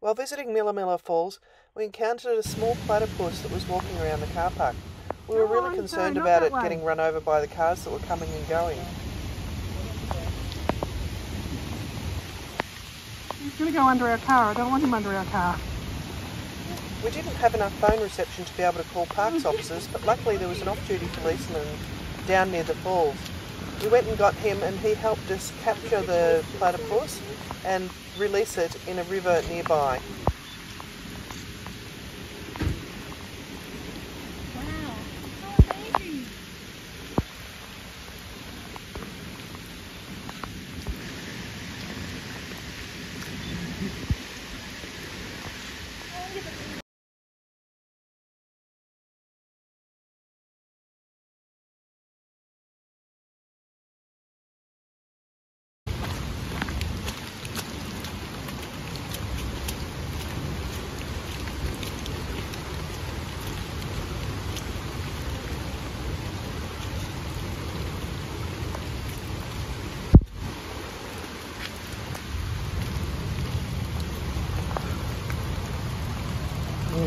While visiting Millaa Millaa Falls, we encountered a small platypus that was walking around the car park. We were really on, concerned about it getting run over by the cars that were coming and going. He's going to go under our car. I don't want him under our car. We didn't have enough phone reception to be able to call parks officers, but luckily there was an off-duty policeman down near the falls. We went and got him and he helped us capture the platypus and release it in a river nearby. Wow.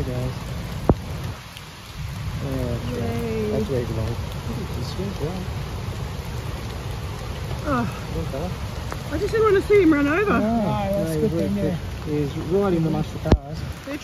How oh, amazing. There it goes. Yay. that's where it belongs. It swims well. Oh, Good fella. I just didn't want to see him run over. No, that's no, good he's, then, yeah. he's right in amongst the cars. They're